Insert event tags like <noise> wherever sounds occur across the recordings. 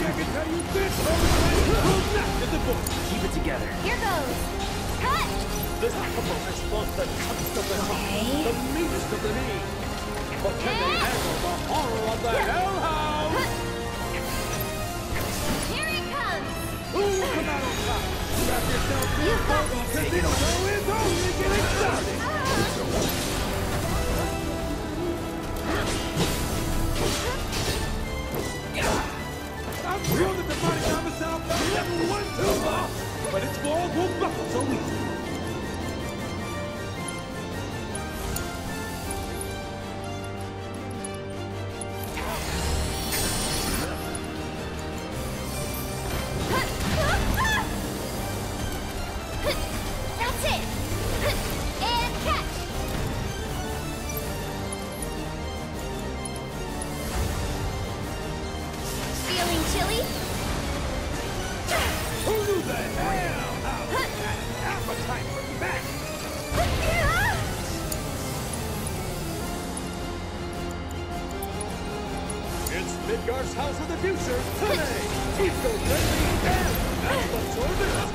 I can tell you this. Who's next at the book? Keep it together. Here goes. Cut! This couple has lost the toughest of the tough, Okay. the meanest of the mean. But can they handle the horror of the Hell House? Here he comes! Who come out on top? Strap yourself in, You got folks, this show is only getting but its walls won't buckle so easy. Midgar's House of the Future today. He's so friendly and down. That's the sort it.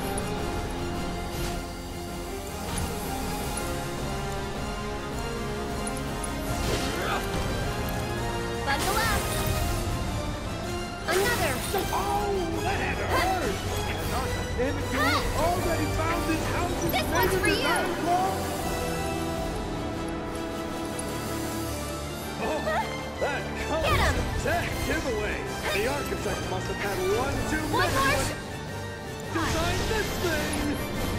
Buckle up! Another! Oh, that hurt. And Arthur, damn it, you already found this house's This one's for you. <laughs> Oh, that Get tech giveaway. The architect must have had one too One many more! when designed this thing.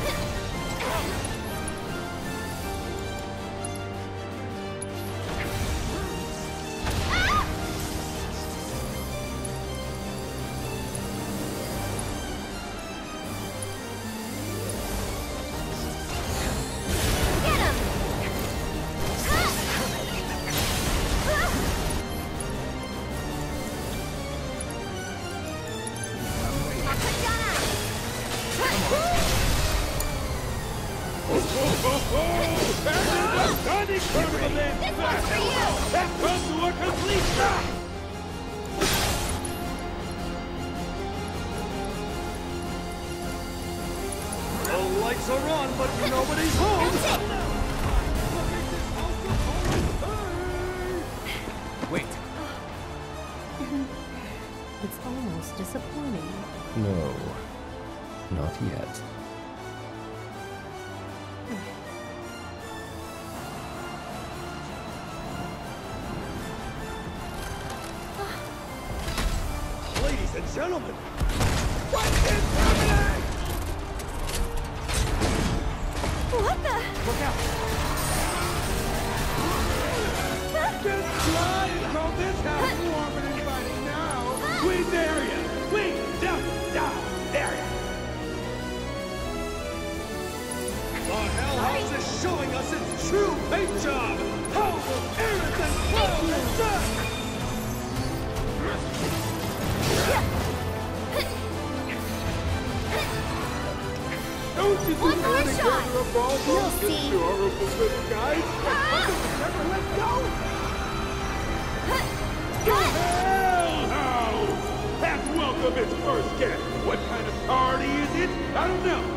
The lights are on, but nobody's home! Wait. It's almost disappointing. No, not yet. And gentlemen, what is happening? What the? Look out! Just fly and call this house warm and inviting now. We dare ya! We just down dare ya! The Hell House is showing us its true paint job! Powerful, iridescent One more shot. You'll see. guys? Never let go! Hell Hellhound! Has welcomed its first guest. What kind of party is it? I don't know,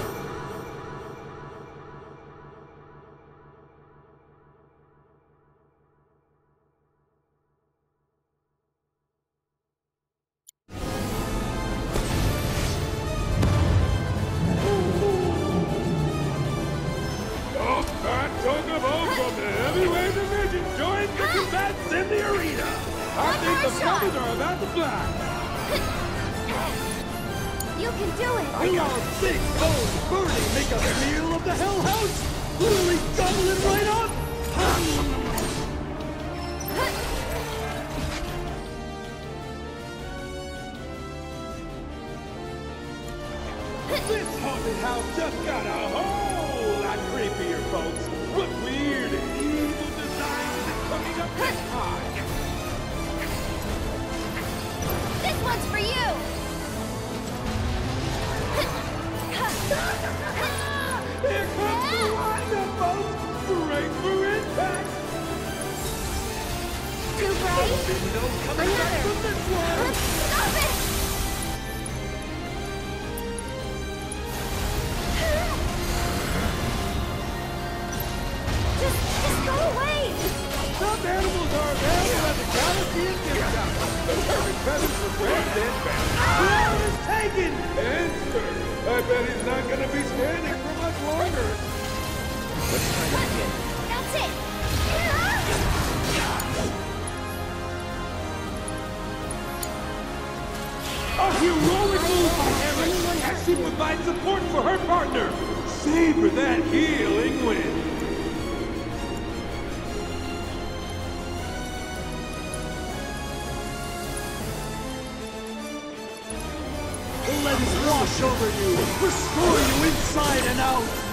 You can do it! I know! Big bones burning make a meal of the Hell House! Literally gobble it right up! she provides support for her partner. Savor that healing wind. Let it wash over you, restore you inside and out.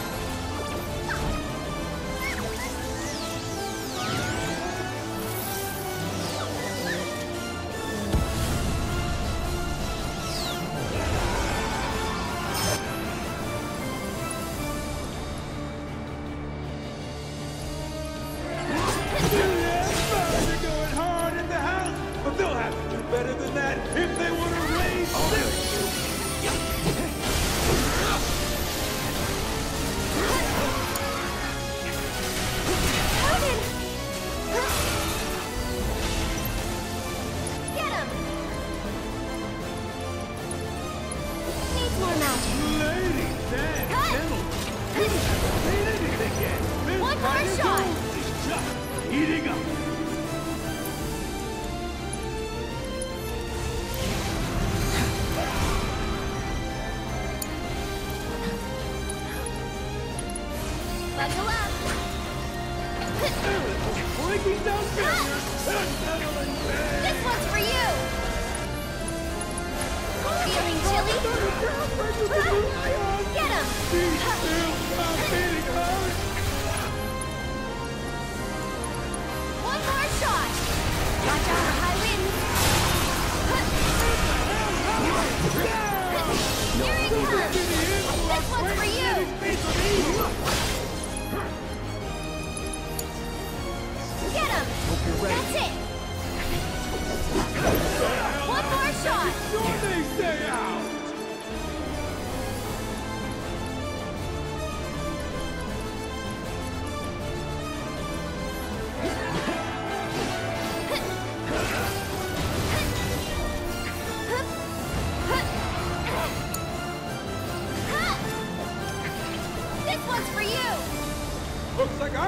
嗯 <laughs> 哈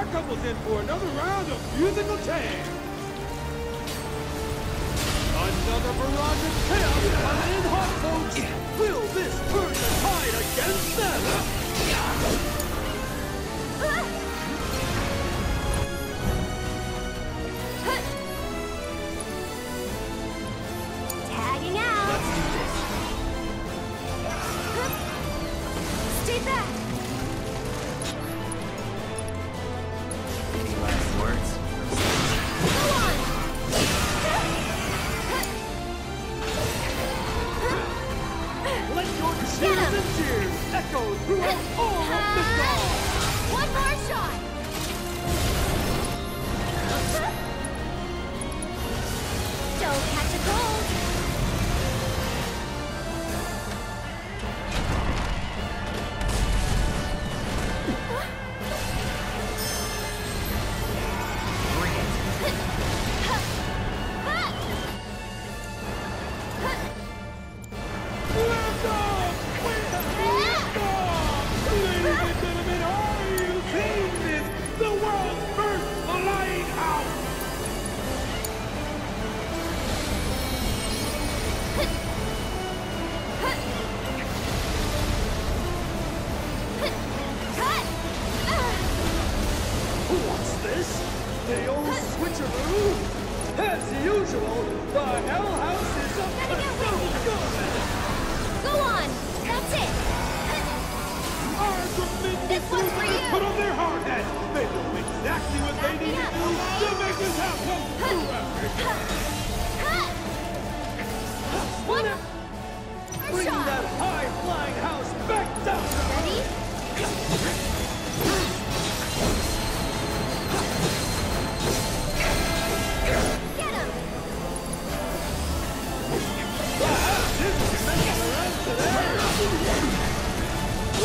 our couple's in for another round of musical tag. Another barrage of chaos coming in hot, folks. Will this turn the tide against them? goes through all. of the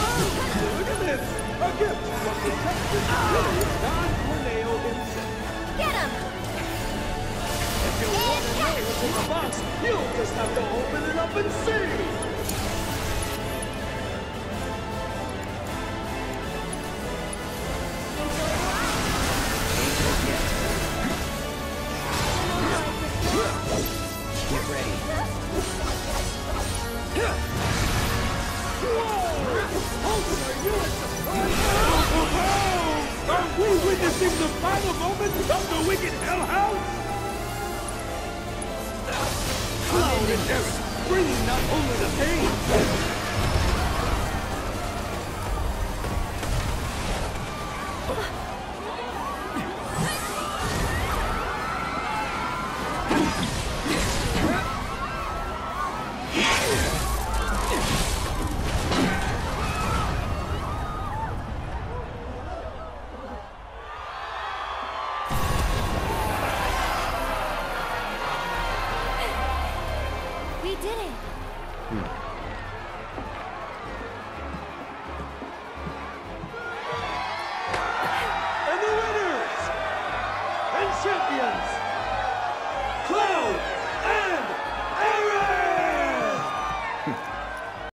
Look at this! A gift from the Texas Get him! If you want to know what's in the box, you'll just have to open it up and see! We did it! Hmm.